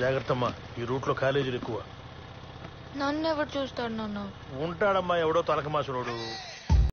జాగ్రత్త అమ్మా ఈ రూట్లో కాలేజీలు ఎక్కువ. నన్ను ఎవరు చూస్తాడు నాన్న? ఉంటాడమ్మా ఎవడో తలకమాసుడు